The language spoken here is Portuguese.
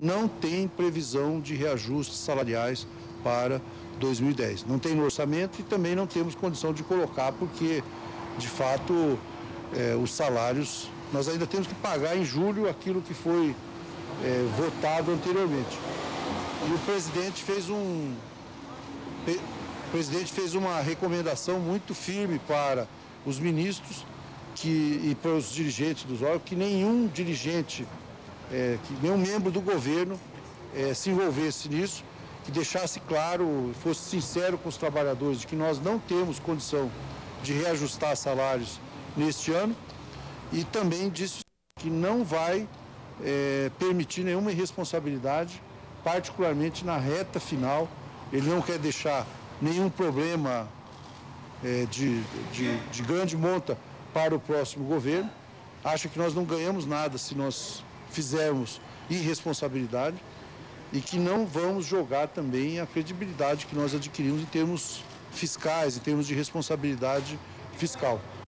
não tem previsão de reajustes salariais para 2010. Não tem no orçamento e também não temos condição de colocar, porque, de fato, é, os salários, nós ainda temos que pagar em julho aquilo que foi é, votado anteriormente. E o presidente fez um. O presidente fez uma recomendação muito firme para os ministros que, e para os dirigentes dos órgãos que nenhum dirigente, é, que nenhum membro do governo é, se envolvesse nisso, que deixasse claro, fosse sincero com os trabalhadores de que nós não temos condição de reajustar salários neste ano e também disse que não vai é, permitir nenhuma irresponsabilidade, particularmente na reta final. Ele não quer deixar nenhum problema é, de, de, de grande monta para o próximo governo. Acha que nós não ganhamos nada se nós fizermos irresponsabilidade e que não vamos jogar também a credibilidade que nós adquirimos em termos fiscais, em termos de responsabilidade fiscal.